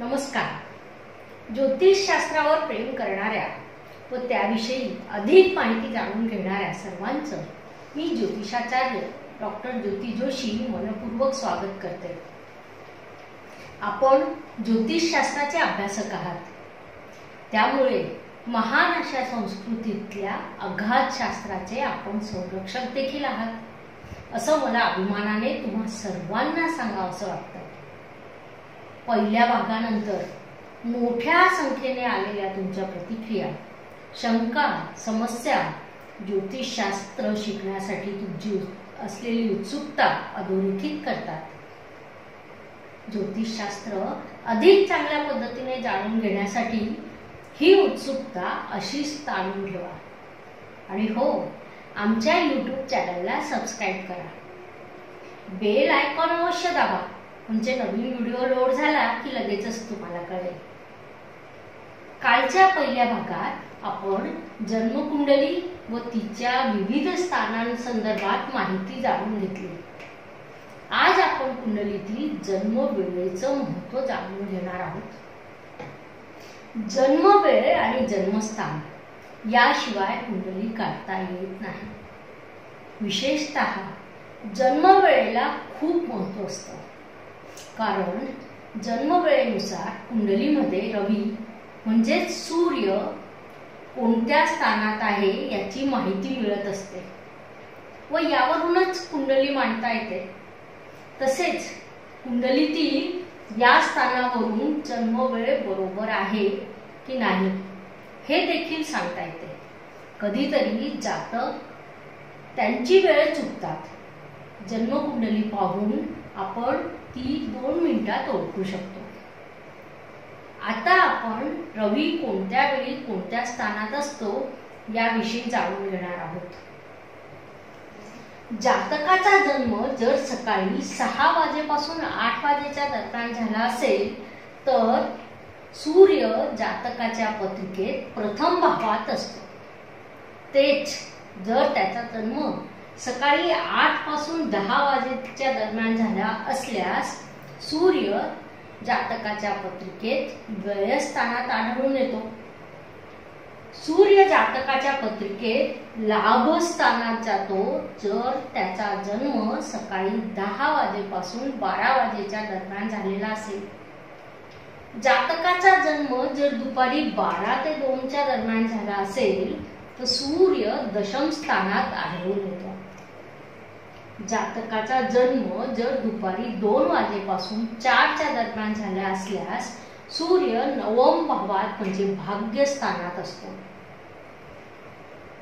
नमस्कार. ज्योतिषशास्त्रावर प्रेम करणाऱ्या व त्याविषयी अधिक माहिती जाणून घेणाऱ्या सर्वांचं मी ज्योतिषाचार्य डॉक्टर ज्योती जोशी मनपूर्वक स्वागत करते. आपण ज्योतिषशास्त्राचे अभ्यासक आहात. त्यामुळे महान अशा संस्कृतीतल्या अगाध शास्त्राचे आपण संरक्षक देखील आहात. असं मला अभिमानाने तुम्हा सर्वांना सांगावंसं वाटतं. पहिल्या भागानंतर मोठ्या संख्येने आलेल्या तुमच्या प्रतिक्रिया शंका समस्या ज्योतिषशास्त्र शिकण्यासाठी तुमची असलेली उत्सुकता अधोरेखित करतात. ज्योतिषशास्त्र अधिक चांगल्या पद्धतीने जाणून घेण्यासाठी ही उत्सुकता अशीच ताणून ठेवा. आणि हो आमच्या यूट्यूब चॅनलला सबस्क्राईब करा. बेल आयकॉन अवश्य दाबा. म्हणजे नवीन व्हिडिओ लोड झाला की लगेचच तुम्हाला कळेल. कालच्या पहिल्या भागात आपण जन्मकुंडली व तिच्या विविध स्थानांसंदर्भात माहिती जाणून घेतली. आज आपण कुंडलीतील जन्म वेळेचं महत्त्व जाणून घेणार आहोत. जन्म वेळ आणि जन्मस्थान याशिवाय कुंडली काढता येत नाही. विशेषतः जन्मवेळेला खूप महत्त्व असतं. कारण जन्मवेळेनुसार कुंडलीमध्ये रवी म्हणजेच सूर्य कोणत्या स्थानात आहे याची माहिती मिळत असते व यावरूनच कुंडली मांडता येते. तसेच कुंडलीतील या स्थानावरून जन्मवेळ बरोबर आहे की नाही हे देखील सांगता येते. कधीतरी जातक त्यांची वेळ चुकतात. जन्मकुंडली पाहून आपण ती दोन मिनिटात ओळखू शकतो. आता आपण रवी कोणत्या वेळी कोणत्या स्थानात असतो याविषयी जाणून घेणार आहोत. जातकाचा जन्म जर सकाळी सहा वाजेपासून आठ वाजेच्या दरम्यान झाला असेल तर सूर्य जातकाच्या पत्रिकेत प्रथम भावात असतो. तेच जर त्याचा जन्म सकाळी आठपासून दहा वाजेच्या दरम्यान झाला असल्यास सूर्य जातकाच्या पत्रिकेत व्ययस्थानात आढळून येतो. सूर्य जातकाच्या पत्रिकेत लाभ स्थानात जातो जर त्याचा जन्म सकाळी दहा वाजेपासून बारा वाजेच्या दरम्यान झालेला असेल. जातकाचा जन्म जर दुपारी बारा ते दोनच्या दरम्यान झाला असेल तर सूर्य दशम स्थानात आढळून येतो. जातकाचा जन्म जर दुपारी दोन वाजेपासून चारच्या दरम्यान झाला असल्यास सूर्य नवम भावात म्हणजे भाग्यस्थानात असतो.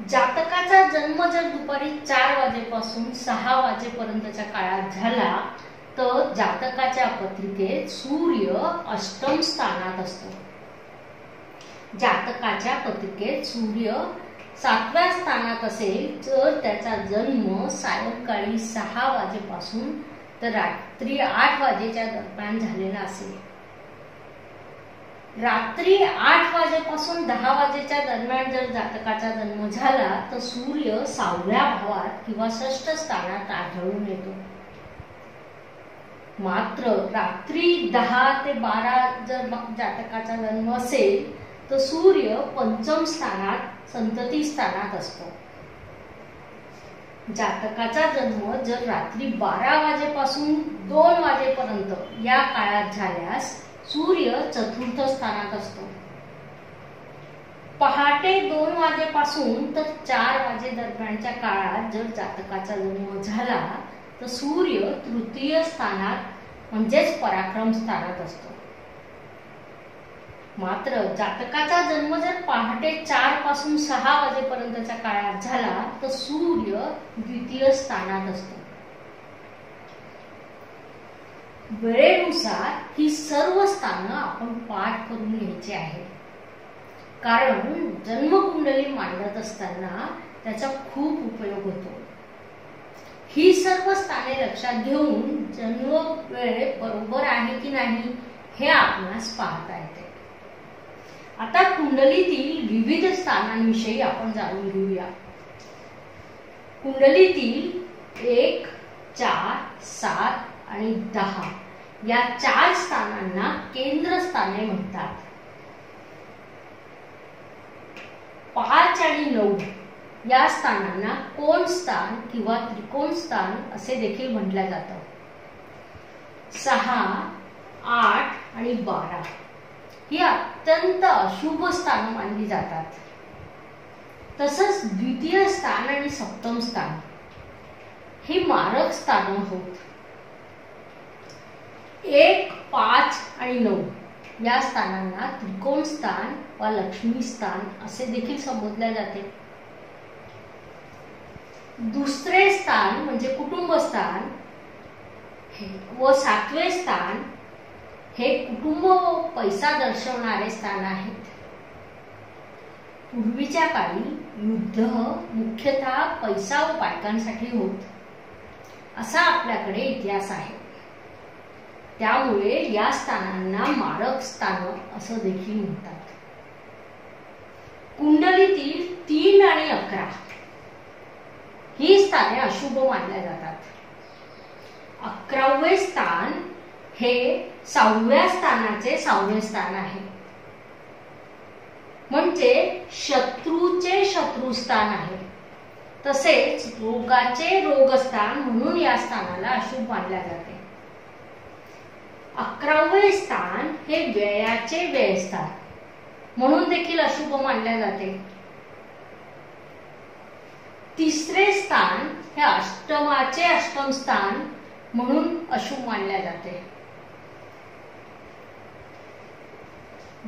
जातकाचा जन्म जर दुपारी चार वाजेपासून सहा वाजेपर्यंतच्या काळात झाला तर जातकाच्या पत्रिकेत सूर्य अष्टम स्थानात असतो. जातकाच्या पत्रिकेत सूर्य सातव्या स्थानात असेल तर त्याचा जन्म सायंकाळी सहा वाजेपासून तर रात्री आठ वाजेच्या दरम्यान झालेला असेल. रात्री आठ वाजेपासून दहा वाजेच्या दरम्यान जर जातकाचा जन्म झाला तर सूर्य सहाव्या भावात किंवा षष्ठ स्थानात आढळून येतो. मात्र रात्री दहा ते बारा जर जातकाचा जन्म असेल तर सूर्य पंचम स्थानात संतती स्थानात असतो. जातकाचा जन्म जर रात्री बारा वाजेपासून दोन वाजेपर्यंत या काळात झाल्यास सूर्य चतुर्थ स्थानात असतो. पहाटे दोन वाजेपासून तर चार वाजे दरम्यानच्या काळात जर जातकाचा जन्म झाला तर सूर्य तृतीय स्थानात म्हणजेच पराक्रम स्थानात असतो. मात्र जातकाचा जन्म जर पहाटे चारपासून सहा वाजेपर्यंतच्या काळात झाला तर सूर्य द्वितीय स्थानात असतो. वेळेनुसार ही सर्व स्थानं आपण पाठ करून घ्यायची आहे कारण जन्मकुंडली मांडत असताना त्याचा खूप उपयोग होतो. ही सर्व स्थाने लक्षात घेऊन जन्म वेळ बरोबर आहे की नाही हे आपणास पाहता येते. आता कुंडलीतील विविध स्थानांविषयी आपण जाणून घेऊया. कुंडलीतील एक चार सात आणि दहा या चार स्थानांना केंद्रस्थाने म्हणतात. पाच आणि नऊ या स्थानांना कोण स्थान किंवा त्रिकोण स्थान असे देखील म्हटलं जातं. सहा आठ आणि बारा ही अत्यंत अशुभ स्थान मानली जातात. तसंच द्वितीय स्थान आणि सप्तम स्थान ही मारक स्थान होत. एक पाच आणि नऊ या स्थानांना त्रिकोण स्थान वा लक्ष्मी स्थान असे देखील संबोधले जाते. दुसरे स्थान म्हणजे कुटुंब स्थान व सातवे स्थान हे कुटुंब व पैसा दर्शवणारे स्थान आहेत. पूर्वीच्या काळी युद्ध मुख्यतः पैसा व बायकांसाठी होत. असा आपल्याकडे इतिहास आहे. त्यामुळे या स्थानांना मारक स्थान असं देखील म्हणतात. कुंडलीतील तीन आणि अकरा ही स्थाने अशुभ मानल्या जातात. अकरावे स्थान हे सहाव्या स्थानाचे सहावे स्थान आहे. म्हणजे शत्रूचे शत्रुस्थान आहे. तसेच रोगाचे रोगस्थान म्हणून या स्थानाला अशुभ मानल्या जाते. अकरावे स्थान हे व्ययाचे व्ययस्थान. म्हणून देखील अशुभ मानले जाते. तिसरे स्थान हे अष्टमाचे अष्टम स्थान म्हणून अशुभ मानले जाते.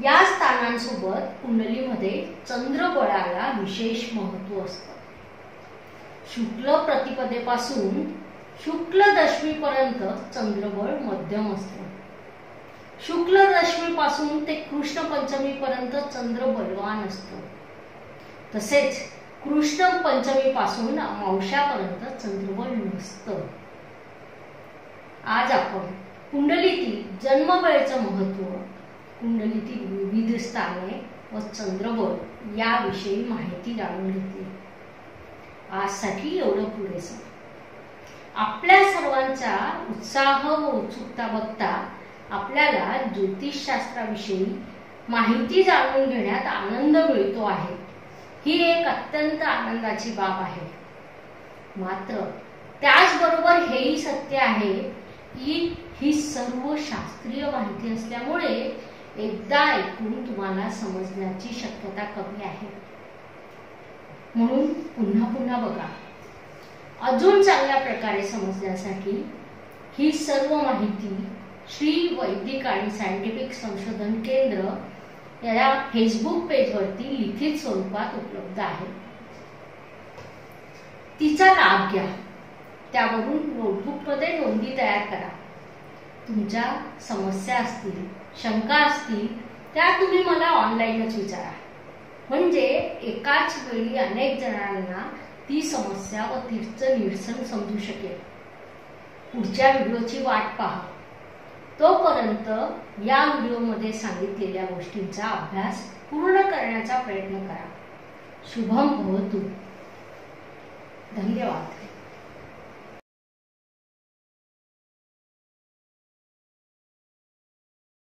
या स्थानांसोबत कुंडलीमध्ये चंद्रबळाला विशेष महत्त्व असतं. शुक्ल प्रतिपदेपासून शुक्ल दशमीपर्यंत चंद्रबळ मध्यम असतं. शुक्ल दशमीपासून ते कृष्ण पंचमीपर्यंत चंद्र बलवान असतं. तसेच कृष्ण पंचमीपासून अमावश्यापर्यंत चंद्रबळ नसतं. आज आपण कुंडलीतील जन्मवेळेचं महत्त्व कुंडलीतील विविध स्थाने व चंद्रबळ याविषयी माहिती जाणून घेतली. आजसाठी एवढं पुरेसं आपल्या सर्वांचा उत्साह व उत्सुकता बघता आपल्याला ज्योतिषशास्त्राविषयी माहिती जाणून घेण्यात आनंद मिळतो आहे. ही एक अत्यंत आनंदाची बाब आहे. मात्र त्याचबरोबर हेही सत्य आहे की ही सर्व शास्त्रीय माहिती असल्यामुळे एकदा ऐकून तुम्हाला समजण्याची शक्यता कमी आहे. म्हणून पुन्हा पुन्हा बघा. अजून चांगल्या प्रकारे समजण्यासाठी ही सर्व माहिती श्री वैदिक आणि सायंटिफिक संशोधन केंद्र या फेसबुक पेजवरती लिखित स्वरूपात उपलब्ध आहे. तिचा लाभ घ्या. त्यावरून नोटबुकमध्ये नोंदी तयार करा. तुमच्या समस्या असतील शंका असतील त्या तुम्ही मला ऑनलाईनच विचारा. म्हणजे एकाच वेळी अनेक जणांना ती समस्या व तिचं निरसन समजू शकेल. पुढच्या व्हिडिओची वाट पहा. तोपर्यंत या व्हिडिओमध्ये सांगितलेल्या गोष्टींचा अभ्यास पूर्ण करण्याचा प्रयत्न करा. शुभम हो भवतु धन्यवाद.